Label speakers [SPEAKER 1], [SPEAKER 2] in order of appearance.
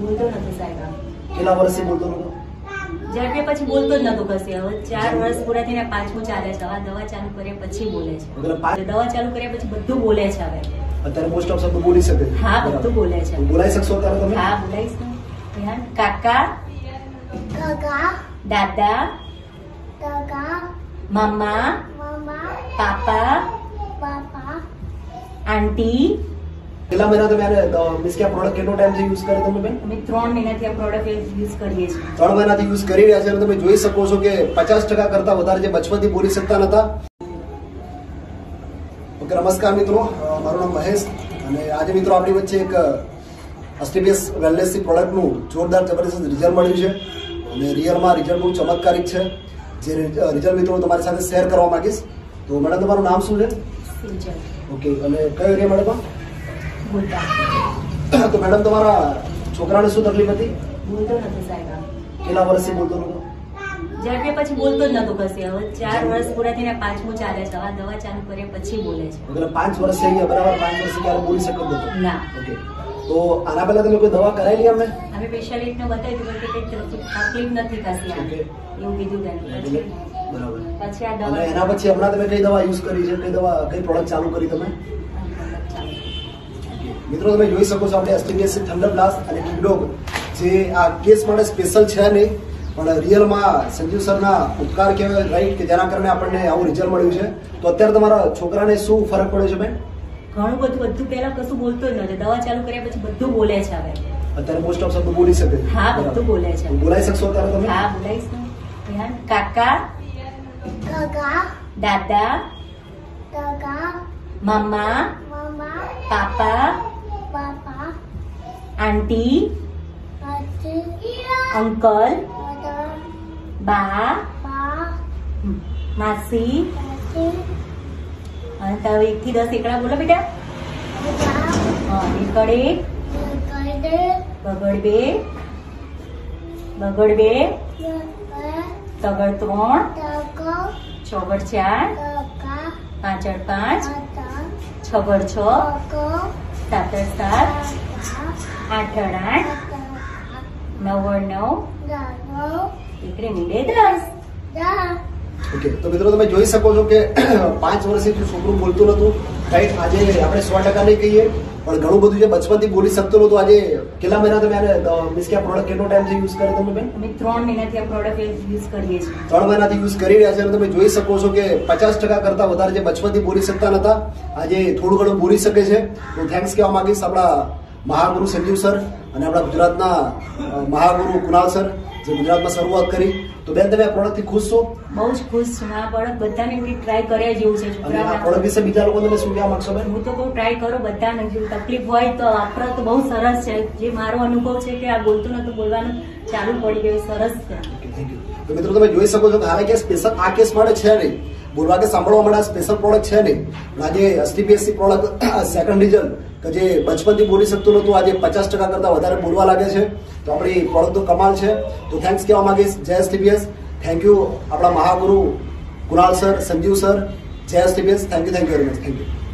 [SPEAKER 1] બોલતો નતો સાહેબ
[SPEAKER 2] કેટલા વર્ષથી બોલતો નતો
[SPEAKER 1] ઝડપે પછી બોલતો જ નતો કશે. હવે ચાર વર્ષ પૂરા થઈને પાંચમું ચાલે છે. હવે દવા ચાલુ કર્યા પછી બોલે છે. દવા ચાલુ કર્યા પછી બધું બોલે છે હવે.
[SPEAKER 2] અત્યારે મોસ્ટ ઓફ શબ્દ બોલી શકે.
[SPEAKER 1] હા બધું બોલે છે.
[SPEAKER 2] બોલાઈ શકશો અત્યારે તમે?
[SPEAKER 1] હા બોલાઈ ધ્યાન. કાકા?
[SPEAKER 3] કાકા?
[SPEAKER 1] દાદા?
[SPEAKER 3] કાકા?
[SPEAKER 1] મામા?
[SPEAKER 3] મામા?
[SPEAKER 1] પાપા?
[SPEAKER 3] પાપા?
[SPEAKER 1] આંટી?
[SPEAKER 2] કેટલા મહિના તમે આને મીન્સ કે આ પ્રોડક્ટ કેટલો ટાઈમથી યુઝ કરે તમે બેન?
[SPEAKER 1] અમે ત્રણ મહિનાથી આ પ્રોડક્ટ યુઝ કરીએ છીએ.
[SPEAKER 2] ત્રણ મહિનાથી યુઝ કરી રહ્યા છે અને તમે જોઈ શકો છો કે પચાસ ટકા કરતા વધારે જે બચપનથી બોલી શકતા નતા. ઓકે નમસ્કાર મિત્રો. મારું નામ મહેશ અને આજે મિત્રો આપણી વચ્ચે એક અસ્ટીબીએસ વેલનેસની પ્રોડક્ટનું જોરદાર જબરદસ્ત રિઝલ્ટ મળ્યું છે. અને રિયલમાં રિઝલ્ટ બહુ ચમત્કારિક છે. જે રિઝલ્ટ મિત્રો તમારી સાથે શેર કરવા માંગીશ. તો મેડમ તમારું નામ શું છે? ઓકે અને કયો એરિયા મેડમ?
[SPEAKER 1] બોલતા.
[SPEAKER 2] તો મેડમ તમારા છોકરાને શું તકલીફ હતી?
[SPEAKER 1] બોલતો નથી સાહેબ
[SPEAKER 2] કેટલા વર્ષથી બોલતો નતો
[SPEAKER 1] ઝડપે પછી બોલતો જ નતો કશે. હવે ચાર વર્ષ પૂરા થઈને પાંચમું ચાલે છે. હવે દવા ચાલુ કર્યા પછી બોલે છે.
[SPEAKER 2] એટલે પાંચ વર્ષ થઈ ગયા બરાબર? પાંચ વર્ષથી ક્યારે બોલી શકતો
[SPEAKER 1] ના.
[SPEAKER 2] ઓકે. તો આના પહેલા તમે કોઈ દવા કરાયેલી અમને
[SPEAKER 1] અમે સ્પેશિયાલિસ્ટને બતાવી દીધું કે તકલીફ નથી આમ. એવું કીધું તેને
[SPEAKER 2] બરાબર.
[SPEAKER 1] પછી આ દવા
[SPEAKER 2] એના પછી હમણાં તમે કઈ દવા યુઝ કરી છે? કઈ દવા કઈ પ્રોડક્ટ ચાલુ કરી તમે. મિત્રો તમે જોઈ શકો છો આપણે એસટીબીએસ થંડર બ્લાસ્ટ અને કિકડોગ જે આ કેસ માટે સ્પેશિયલ છે નહીં પણ રિયલમાં સંજીવ સરના ઉપકાર કહેવાય રાઈટ કે જેના કારણે આપણને આવું રિઝલ્ટ મળ્યું છે. તો અત્યારે તમારા છોકરાને શું ફરક પડ્યો છે બેન?
[SPEAKER 1] ઘણું બધું બધું પહેલા કશું બોલતો જ નથી દવા ચાલુ કર્યા પછી બધું બોલે છે હવે.
[SPEAKER 2] અત્યારે મોસ્ટ ઓફ શબ્દ બોલી શકે.
[SPEAKER 1] હા બધું બોલે છે.
[SPEAKER 2] બોલાઈ શકશો અત્યારે તમે?
[SPEAKER 1] હા બોલાઈ ને કાકા?
[SPEAKER 3] કાકા?
[SPEAKER 1] દાદા?
[SPEAKER 3] કાકા?
[SPEAKER 1] મામા?
[SPEAKER 3] મામા?
[SPEAKER 1] પાપા?
[SPEAKER 3] પાપા
[SPEAKER 1] આંટી અંકલ બા માસી અને તમે એક થી દસ એકડા બોલો બેટા. એકડ એક બગડ બે બગડ બે તગડ ત્રણ. ચોગડ ચાર. પાંચડ પાંચ છગડ છ. સાતડ સાત, આઠ આઠ નવ
[SPEAKER 3] નવ
[SPEAKER 1] દીકરી મીડે દસ.
[SPEAKER 2] તો મિત્રો તમે જોઈ શકો છો કે પાંચ વર્ષથી છોકરું બોલતું નતું. રાઈટ આજે આપણે સો ટકા નહીં કહીએ પણ ઘણું બધું જે બચપનથી બોલી શકતો નતું આજે કેટલા મહિના તમે આને મીન્સ કે આ પ્રોડક્ટ કેટલો ટાઈમથી યુઝ કરે તમે બેન?
[SPEAKER 1] અમે ત્રણ મહિનાથી આ પ્રોડક્ટ યુઝ કરીએ છીએ.
[SPEAKER 2] ત્રણ મહિનાથી યુઝ કરી રહ્યા છે અને તમે જોઈ શકો છો કે પચાસ ટકા કરતા વધારે જે બચપનથી બોલી શકતા નતા આજે થોડું ઘણું બોલી શકે છે. હું થેન્ક્સ કહેવા માંગીશ આપણા મહાગુરુ સંજીવ સર અને આપણા ગુજરાતના મહાગુરુ કુનાલ સર જે ગુજરાતમાં શરૂઆત કરી. તો બેન તમે આ પ્રોડક્ટથી ખુશ છો?
[SPEAKER 1] બહુ જ ખુશ છું. આ પ્રોડક્ટ બધાને ટ્રાય કર્યા જેવું છે.
[SPEAKER 2] અને આ. પ્રોડક્ટ વિશે બીજા લોકો તમે શું કહેવા માંગશો બેન?
[SPEAKER 1] હું તો બહુ ટ્રાય કરો બધાને. જો તકલીફ હોય તો વાપરો તો બહુ સરસ છે. જે મારો અનુભવ છે કે આ બોલતું નતું બોલવાનું ચાલુ પડી ગયું. સરસ છે.
[SPEAKER 2] તો મિત્રો તમે જોઈ શકો છો કે હાલે કે સ્પેશિયલ આ કેસ માટે છે નહીં. બોલવા કે સાંભળવા માટે સ્પેશિયલ પ્રોડક્ટ છે નહીં. આજે એસટીપીએસસી પ્રોડક્ટ સેકન્ડ રિઝન કે જે બચપનથી બોલી શકતું નતું આજે પચાસ ટકા કરતા વધારે બોલવા લાગે છે. તો આપણી પ્રોડક્ટનો કમાલ છે. તો થેન્ક્સ કહેવા માંગીશ. જય એસટીપીએસ થેન્ક યુ આપણા મહાગુરુ કુણાલ સર સંજીવ સર જય STPS thank you thank you very much thank you